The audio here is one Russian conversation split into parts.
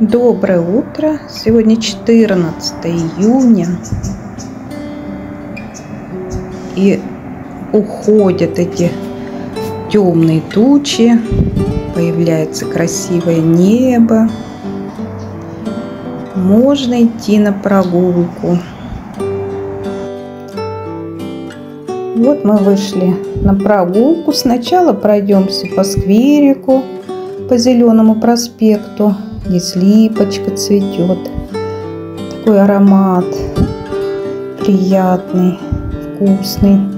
Доброе утро! Сегодня 14 июня. И уходят эти темные тучи. Появляется красивое небо. Можно идти на прогулку. Вот мы вышли на прогулку. Сначала пройдемся по скверику, по Зеленому проспекту. Здесь липочка цветет. Такой аромат приятный, вкусный.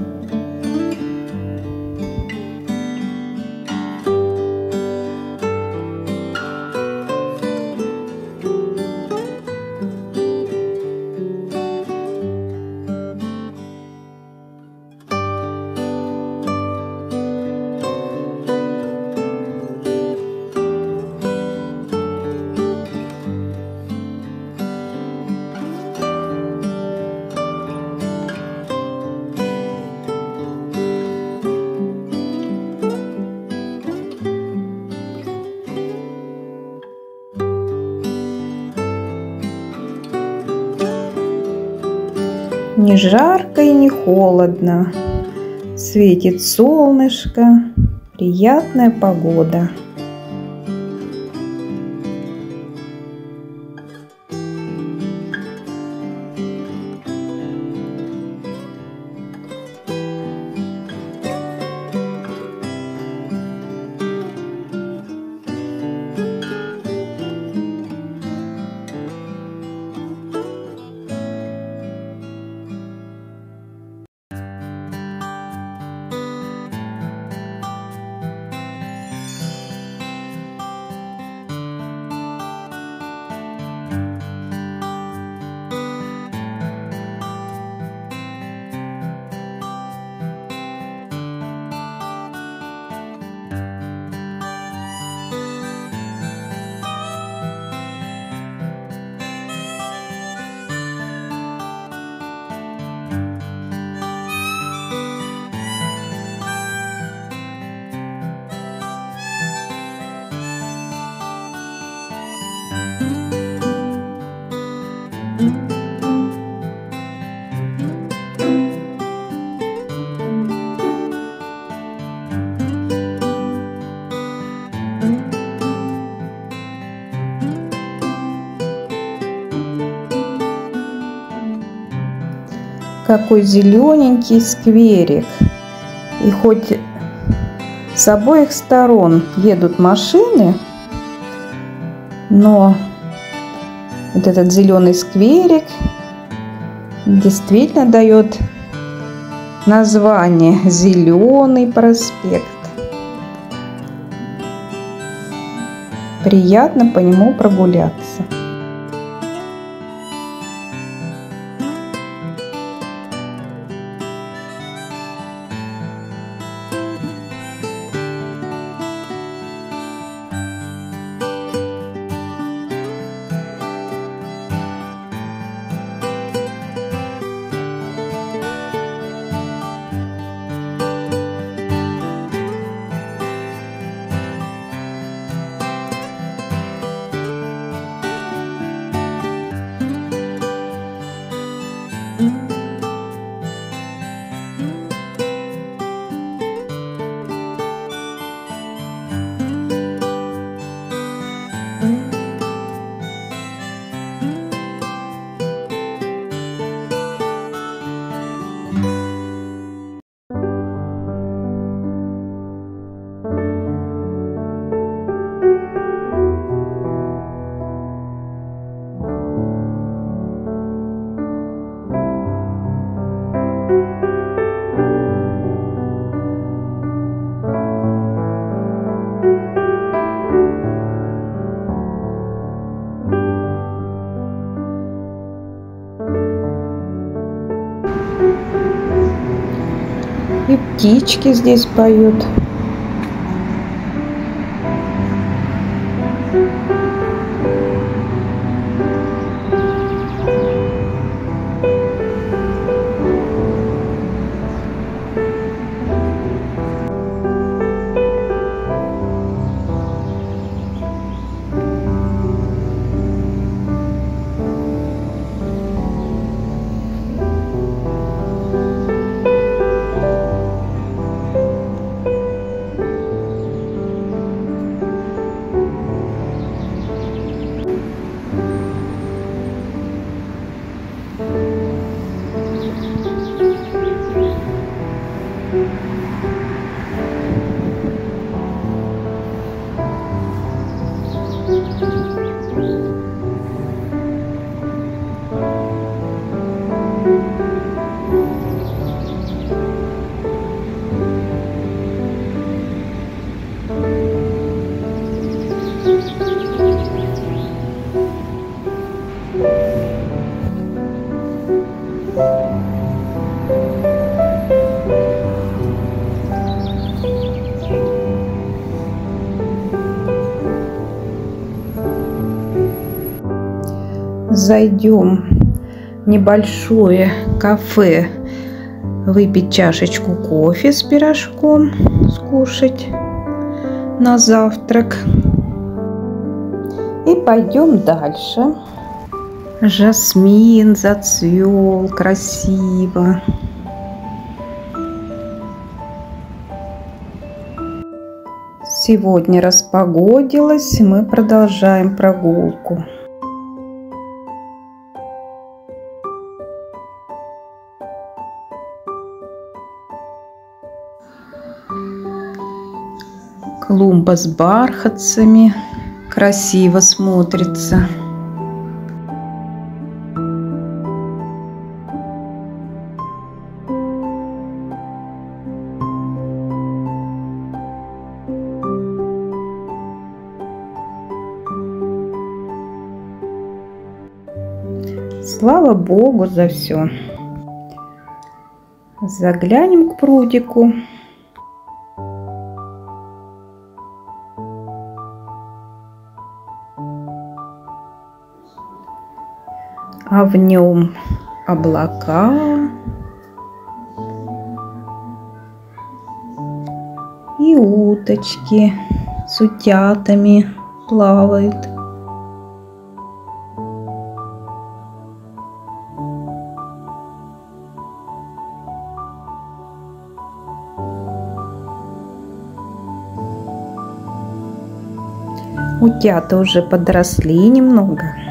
Не жарко и не холодно. Светит солнышко, приятная погода. Какой зелененький скверик. И хоть с обоих сторон едут машины, но вот этот зеленый скверик действительно дает название Зеленый проспект. Приятно по нему прогуляться. Птички здесь поют. Зайдем в небольшое кафе выпить чашечку кофе с пирожком, скушать на завтрак. И пойдем дальше. Жасмин зацвел красиво. Сегодня распогодилось, мы продолжаем прогулку. Клумба с бархатцами красиво смотрится. Слава Богу за все. Заглянем к прудику. А в нем облака. И уточки с утятами плавают. Утята уже подросли немного.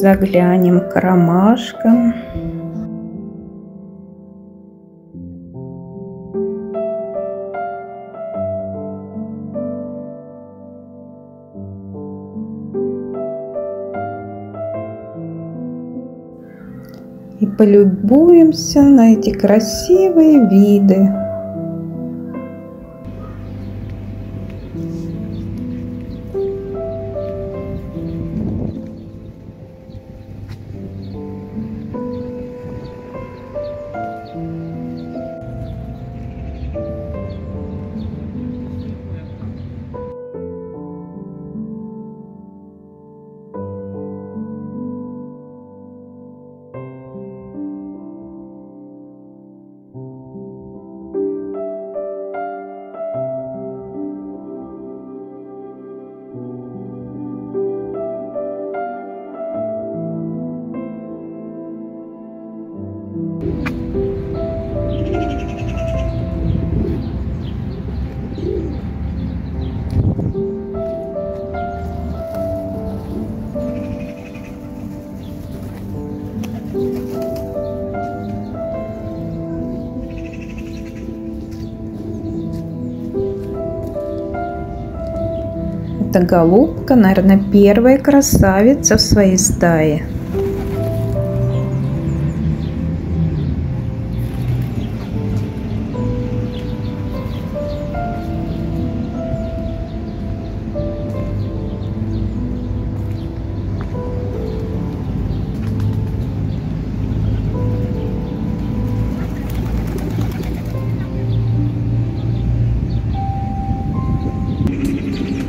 Заглянем к ромашкам. И полюбуемся на эти красивые виды. Это голубка, наверное, первая красавица в своей стае.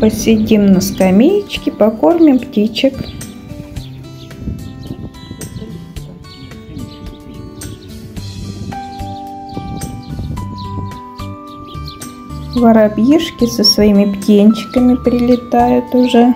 Посидим на скамеечке, покормим птичек. Воробьишки со своими птенчиками прилетают уже.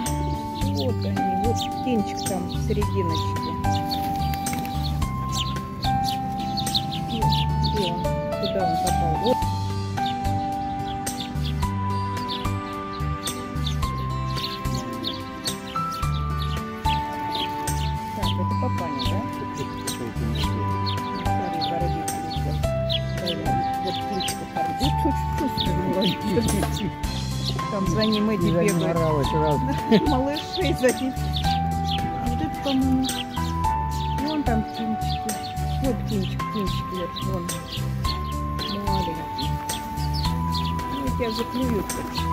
Там за ним эти бегают. Малышей за ним. А вот это, по-моему, вон там птенчики. Вот птенчик, птенчик лет, вон. Маленький. Ну, тебя заклюют. Маленький,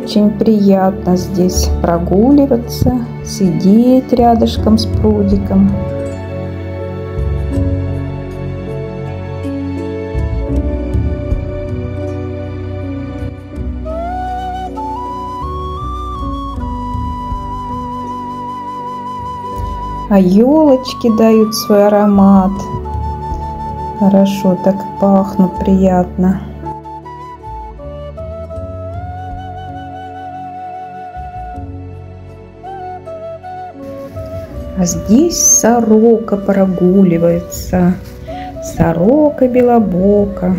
Очень приятно здесь прогуливаться, сидеть рядышком с прудиком. А елочки дают свой аромат. Хорошо так пахнут приятно. А здесь сорока прогуливается. Сорока белобока.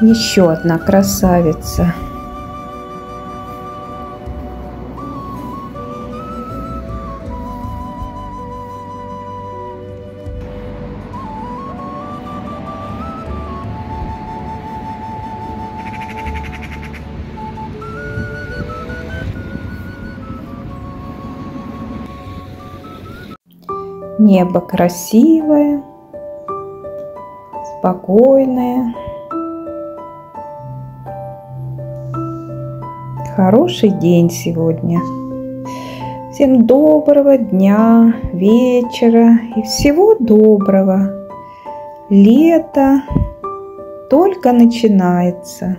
Еще одна красавица. Небо красивое, спокойное. Хороший день сегодня. Всем доброго дня, вечера и всего доброго. Лето только начинается.